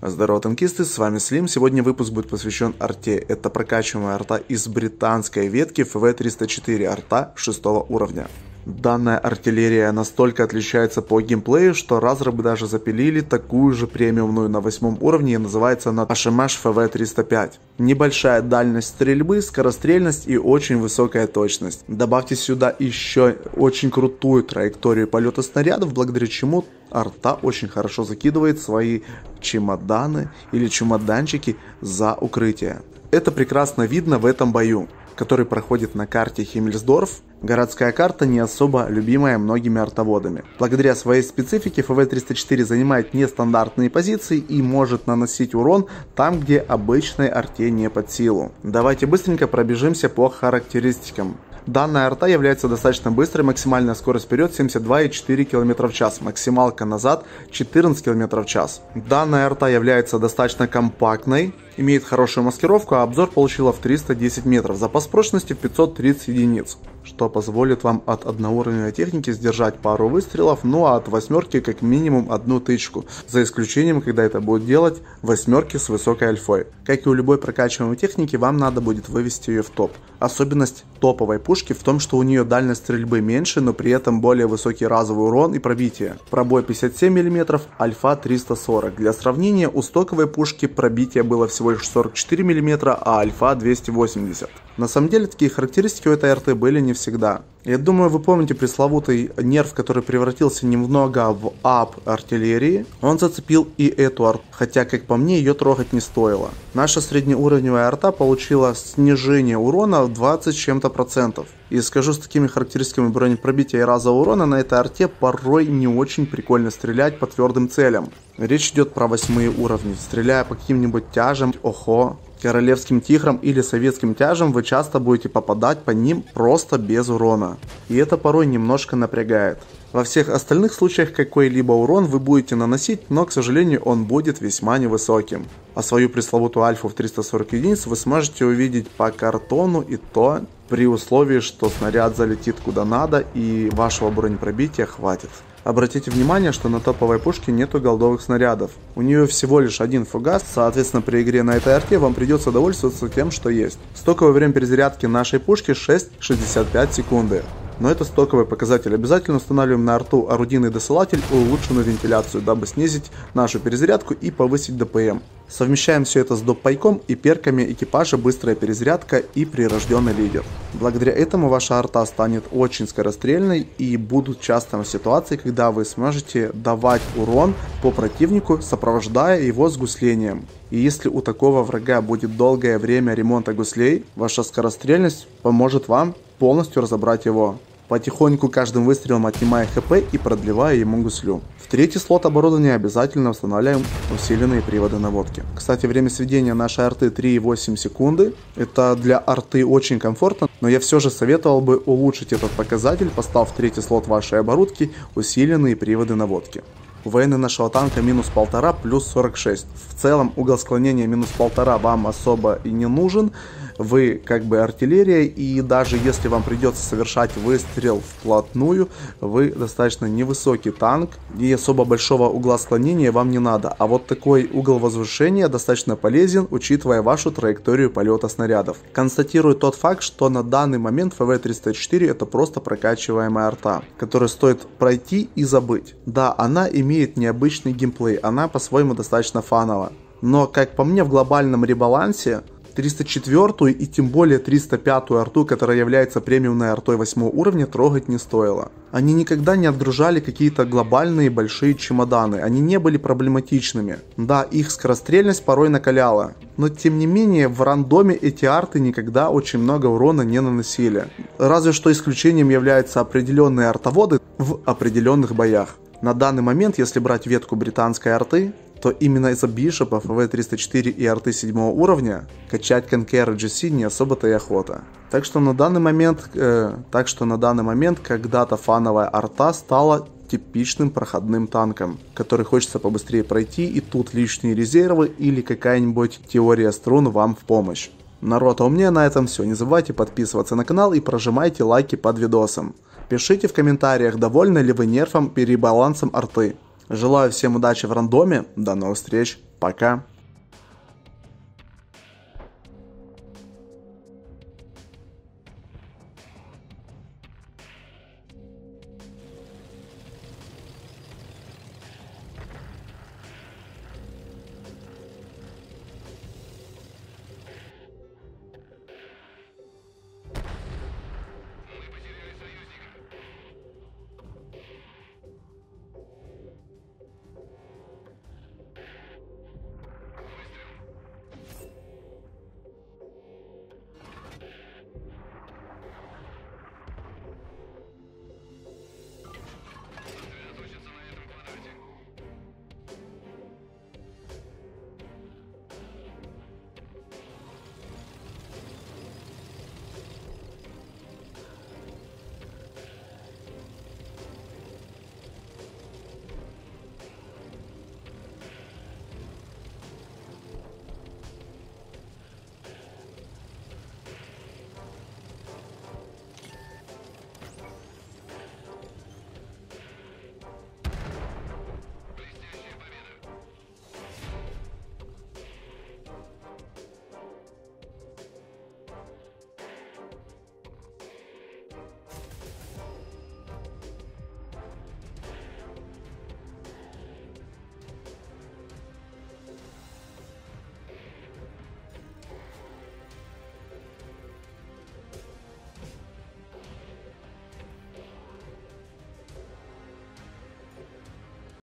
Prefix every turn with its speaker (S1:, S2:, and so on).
S1: Здорово, танкисты, с вами Слим. Сегодня выпуск будет посвящен арте. Это прокачиваемая арта из британской ветки ФВ-304, арта 6 уровня. Данная артиллерия настолько отличается по геймплею, что разрабы даже запилили такую же премиумную на восьмом уровне и называется она HMH FV305. Небольшая дальность стрельбы, скорострельность и очень высокая точность. Добавьте сюда еще очень крутую траекторию полета снарядов, благодаря чему арта очень хорошо закидывает свои чемоданы или чемоданчики за укрытие. Это прекрасно видно в этом бою который проходит на карте Химмельсдорф, городская карта не особо любимая многими артоводами. Благодаря своей специфике ФВ-304 занимает нестандартные позиции и может наносить урон там, где обычной арте не под силу. Давайте быстренько пробежимся по характеристикам. Данная арта является достаточно быстрой, максимальная скорость вперед 72,4 км в час, максималка назад 14 км в час. Данная арта является достаточно компактной, имеет хорошую маскировку, а обзор получила в 310 метров, запас прочности в 530 единиц что позволит вам от одноуровневой техники сдержать пару выстрелов, ну а от восьмерки как минимум одну тычку, за исключением, когда это будет делать восьмерки с высокой альфой. Как и у любой прокачиваемой техники, вам надо будет вывести ее в топ. Особенность топовой пушки в том, что у нее дальность стрельбы меньше, но при этом более высокий разовый урон и пробитие. Пробой 57 мм, альфа 340. Для сравнения, у стоковой пушки пробитие было всего лишь 44 мм, а альфа 280. На самом деле такие характеристики у этой арты были не всегда. Я думаю, вы помните пресловутый нерв, который превратился немного в ап артиллерии. Он зацепил и эту арту, хотя, как по мне, ее трогать не стоило. Наша среднеуровневая арта получила снижение урона в 20 чем-то процентов. И скажу, с такими характеристиками бронепробития и раза урона на этой арте порой не очень прикольно стрелять по твердым целям. Речь идет про восьмые уровни. Стреляя по каким-нибудь тяжам, охо, королевским тиграм или советским тяжам вы часто будете попадать по ним просто без урона. И это порой немножко напрягает. Во всех остальных случаях какой-либо урон вы будете наносить, но к сожалению он будет весьма невысоким. А свою пресловутую альфу в 340 единиц вы сможете увидеть по картону и то при условии, что снаряд залетит куда надо и вашего бронепробития хватит. Обратите внимание, что на топовой пушке нету голдовых снарядов. У нее всего лишь один фугас, соответственно при игре на этой арте вам придется довольствоваться тем, что есть. Стоковое время перезарядки нашей пушки 6,65 секунды. Но это стоковый показатель. Обязательно устанавливаем на арту орудийный досылатель и улучшенную вентиляцию, дабы снизить нашу перезарядку и повысить ДПМ. Совмещаем все это с доп-пайком и перками экипажа быстрая перезарядка и прирожденный лидер. Благодаря этому ваша арта станет очень скорострельной и будут часто ситуации, когда вы сможете давать урон по противнику, сопровождая его с гуслением. И если у такого врага будет долгое время ремонта гуслей, ваша скорострельность поможет вам полностью разобрать его потихоньку каждым выстрелом отнимая хп и продлевая ему гуслю. В третий слот оборудования обязательно устанавливаем усиленные приводы наводки. Кстати, время сведения нашей арты 3,8 секунды. Это для арты очень комфортно, но я все же советовал бы улучшить этот показатель, поставив в третий слот вашей оборудки усиленные приводы наводки. Военной нашего танка минус полтора плюс 46. В целом угол склонения минус полтора вам особо и не нужен вы как бы артиллерия, и даже если вам придется совершать выстрел вплотную, вы достаточно невысокий танк, и особо большого угла склонения вам не надо. А вот такой угол возвышения достаточно полезен, учитывая вашу траекторию полета снарядов. Констатирую тот факт, что на данный момент ФВ-304 это просто прокачиваемая арта, которую стоит пройти и забыть. Да, она имеет необычный геймплей, она по-своему достаточно фанова. Но, как по мне, в глобальном ребалансе 304 и тем более 305 арту, которая является премиумной артой 8 уровня, трогать не стоило. Они никогда не отгружали какие-то глобальные большие чемоданы, они не были проблематичными. Да, их скорострельность порой накаляла, но тем не менее в рандоме эти арты никогда очень много урона не наносили. Разве что исключением являются определенные артоводы в определенных боях. На данный момент, если брать ветку британской арты, то именно из-за бишопов В304 и арты 7 уровня качать Conqueror GC не особо-то и охота. Так что на данный момент, э, так что на данный момент когда-то фановая арта стала типичным проходным танком, который хочется побыстрее пройти, и тут лишние резервы или какая-нибудь теория струн вам в помощь. Народ, а у меня на этом все. Не забывайте подписываться на канал и прожимайте лайки под видосом. Пишите в комментариях, довольны ли вы нерфом перебалансом арты. Желаю всем удачи в рандоме. До новых встреч. Пока.